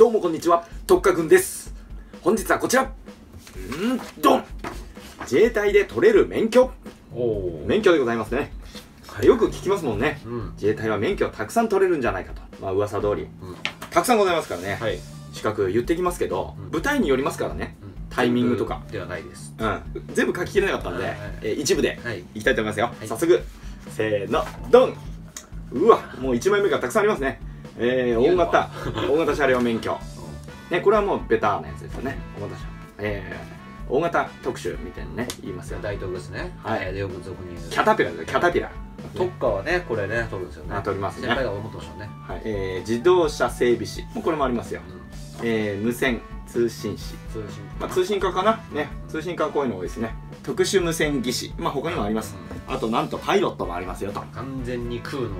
どうもこんにちは。特化くんです。本日はこちら。うんドン自衛隊で取れる免許。免許でございますね、よく聞きますもんね。うん。自衛隊は免許をたくさん取れるんじゃないかと。まあ噂通り。うん。たくさんございますからね、はい。資格言ってきますけど、うん。部隊によりますからね。タイミングとか。ではないです。うん。全部書ききれなかったんで、はいはいえー一部ではい。いきたいと思いますよ、はい。早速せーのドン。うわもう1枚目がたくさんありますねえー、大型大型車両免許。ねこれはもうベターなやつですよね。大型車。えー、大型特集みたいにね言いますよ。大東ですね。はい。えーでよく俗に言うキャタピラですよキャタピラ。特化はねこれね取るんですよね。あ取りますね。先輩が思ってましたね。はい。えー、自動車整備士。もうこれもありますよ、うん。えー、無線通信士。通信。まあ、通信課かな？ね。通信課はこういうの多いですね。特殊無線技師。まあ他にもあります。あとなんとパイロットもありますよと。完全に空の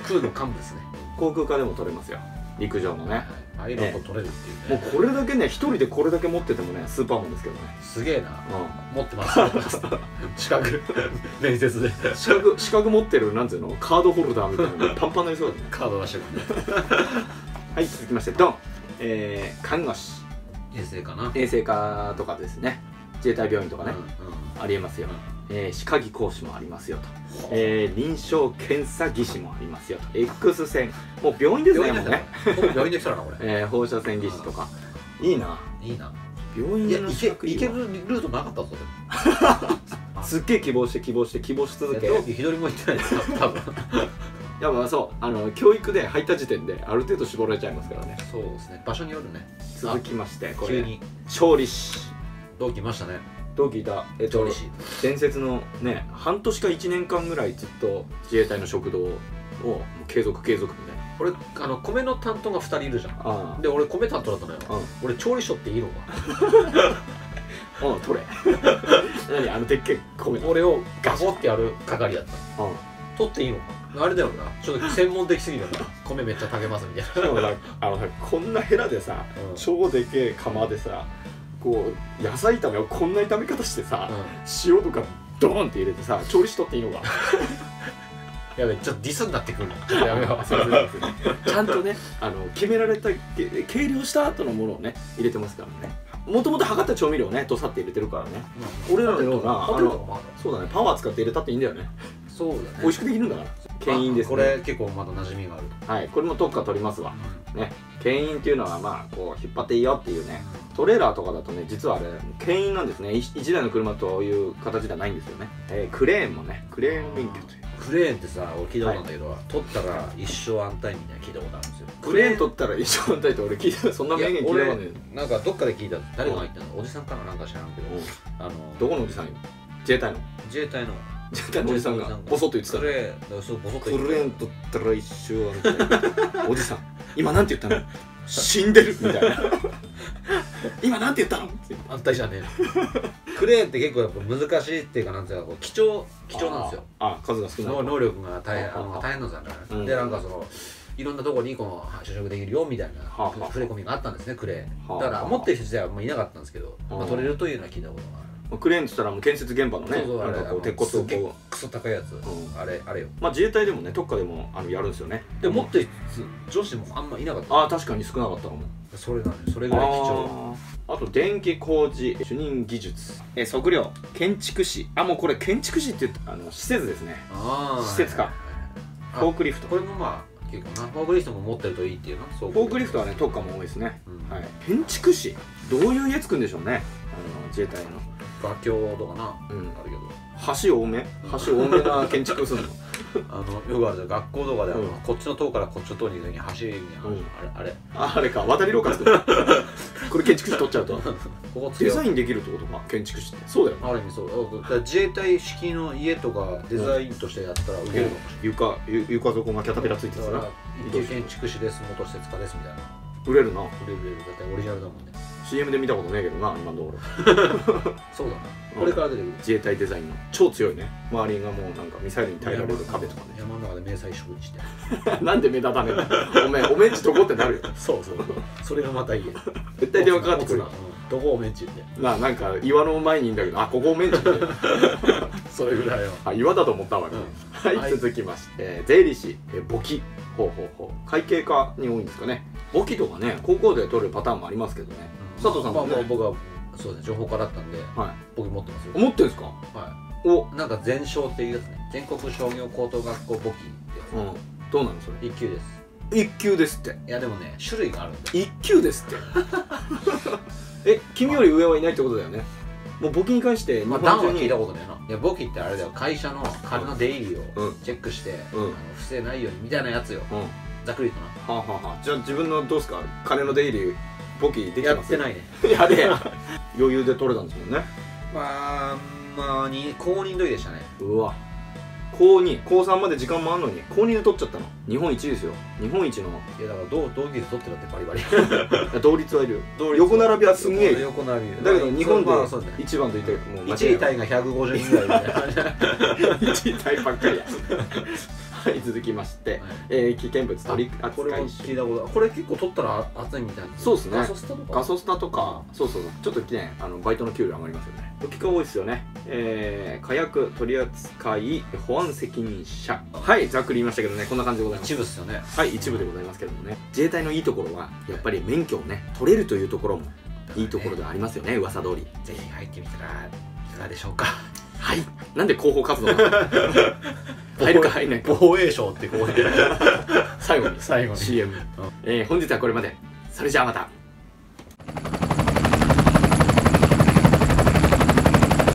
空の幹部ですね。航空科でも取れますよ。陸上のね。パイロット取れるっていうね。もうこれだけね一人でこれだけ持っててもねスーパーマンですけどね。すげえな。う持ってます持ってます。資格 面接で。ん資格資格持ってるなんていうの？カードホルダーみたいな。の パンパンになりそうだね。カード出してく はい続きましてドン。えー、看護師。衛生かな。衛生課とかですね。自衛隊病院とかね、ありえますよ、えー、歯科技講師もありますよと、えー、臨床検査技師もありますよと。X 線。もう病院ですねもうね、病院できたらなこれ。えー、放射線技師とか。いいな。いいな。病院いやいけけるルートなかったぞ すっげえ希望して希望して希望し続け同期一人も行ってないですよ多分。やっぱそうあの教育で入った時点である程度絞られちゃいますからね。そうですね。場所によるね。続きましてこれ。急に。調理師。同期いましたねどう聞いたえっと伝説のね半年か1年間ぐらいずっと自衛隊の食堂を継続継続みたいな。俺あの米の担当が2人いるじゃん。あで俺米担当だったのよ。あうん。俺調理所っていいのか？うん取れ。何あのでっけえ米。の俺をガボってやる係だった。うん。取っていいのか？あれだよな。ちょっと専門的すぎるよな。米めっちゃ炊けますみたいしかもさあのさこんなヘラでさな超でけえ釜でさこう野菜炒めをこんな炒め方してさ、うん、うん塩とかドーンって入れてさ調理しとっていいのか。やべちょっとディスになってくる やめよう。ちゃんとね。あの決められたけ計量した後のものをね入れてますからね。もともと測った調味料をねどさって入れてるからね。俺らだとなホテルとかもあるそうだね。パワー使って入れたっていいんだよね。そうだね。美味しくできるんだから。牽引ですね。これ結構まだ馴染みがある。はい。これも特化取りますわ。ね。牽引っていうのはまあこう引っ張っていいよっていうねトレーラーとかだとね実はあれ牽引なんですね。一一台の車という形ではないんですよね、えークレーンもね。クレーン免許という。クレーンってさ俺聞いたことあるんだけど、取ったら一生安泰みたいな聞いたことあるんですよ。クレーン取ったら一生安泰って俺聞いたそんな名言聞いたことない。なんかどっかで聞いた誰が言ったの？おじさんかななんか知らんけどあのどこのおじさんよ？自衛隊の？自衛隊の。自衛隊のおじさんがボソッと言ってたクレーンだからそうボソッとクレーン取ったら一生安泰。おじさん。今なんて言ったの？死んでるみたいな今なんて言ったの？ってた安泰じゃねえクレーンって結構やっぱ難しいっていうかなんていうかこう貴重貴重なんですよ。あーあ数が少ない。能能力が大変ああの大変なんですよ。ね、うん。でなんかそのいろんなところにこの就職できるよみたいな触れ込みがあったんですねクレーン。はあ。だから持ってる人自体はもういなかったんですけど、はあまあ、取れるというのは聞いたことがあるクレーンって言ったらもう建設現場のねなんかこう鉄骨をこクソ高いやつ、ん。あれあれよ。うまあ自衛隊でもね特科でもあのやるんですよね。で持ってる女子もあんまいなかった。ああ確かに少なかったかも。それなのよ。それぐらい貴重。あと電気工事主任技術。え測量。建築士。あもうこれ建築士って言ったあの施設ですね。ああ施設科。あフォークリフト。これもまあ結構なフォークリフトも持ってるといいっていうなフォフォークリフトはね特科も多いですね、うん。はい、建築士？どういう家つくんでしょうね。あの自衛隊の画境とかなうん。あるけど。橋多め？橋多めな建築するの？あのよくあるじゃん。学校とかでうん。こっちの塔からこっちの塔に行く時に橋みたいな、うん。あれあれ。ああれか。渡り廊下作る。これ建築士取っちゃうと。ここデザインできるってこと？か建築士って。そうだよ。ねある意味そう。だから自衛隊式の家とかデザインとしてやったら受けるかもし床ゆ床底がキャタピラついてれないだるから一級建築士です元施設家ですみたいな。売れるな。売れる売れる。だってオリジナルだもんね CM で見たことねえけどな今のところ。そうだな、うん。これから出てくる。自衛隊デザインの。超強いね。周りがもうなんかミサイルに耐えられる壁とかね。山の中で迷彩処理して。なんで目立たねえんだおめえおめんちどこってなるよ。そうそうそれがまたいい絶対電話かかってくる。どこをメンチってななんか岩の前にいんだけどあここおめんちってそれぐらいよあ岩だと思ったわね、はい、はい。続きまして税理士え簿記。ほうほうほう。会計課に多いんですかね。簿記とかね高校で取るパターンもありますけどね佐藤さんもねまあまあ。僕はそうですね情報科だったんでは僕持ってますよ。い思ってるんですか？はお。いなんか全商っていうやつね。全国商業高等学校簿記ってやうん。どうなのそれ？つ1級です。一級ですって。いやでもね種類があるんで一級ですって。え君より上はいないってことだよね？もう簿記に関して日まあ段は聞いたことないな。いや簿記ってあれだよ。会社の金の出入りをうん。チェックして、うん。あの不正ないようにみたいなやつよ。うん。はざっくりとあ、はあはあ、じゃあ自分のどうですか？金の出入り簿記できてますなやってないね。やれ。や 余裕で取れたんですもんね。まあまあに公認の時でしたね。うわ。高2高3まで時間もあんのに。高2で取っちゃったの。日本一ですよ。日本一の。いやだから同同期で取ってたってバリバリ。同率はいるよ。横並びはすんげえ。よ横並び。だけど日本で一番と言ってもう間違1い。位タイが150人ぐらいみたいな感じで。1位タイばっかりやはい続きまして、えー、危険物取りこれも扱いし聞いたことあるこれ結構取ったら熱いみたいな。そうっすね。ガソスタとか？ガソスタとかそうそうそう。ちょっとねあのバイトの給料上がりますよね。時間多いですよね。えー、火薬取扱い保安責任者。はいざっくり言いましたけどねこんな感じでございます。一部っすよね。はい一部でございますけどもね。自衛隊のいいところはやっぱり免許をね取れるというところもいいところではありますよね噂通り。ぜひ入ってみたらいかがでしょうか。はい。なんで広報活動なの？入るか入んないか。防衛省ってこう最後に。最後に。CM、えー本日はこれまで。それじゃあまた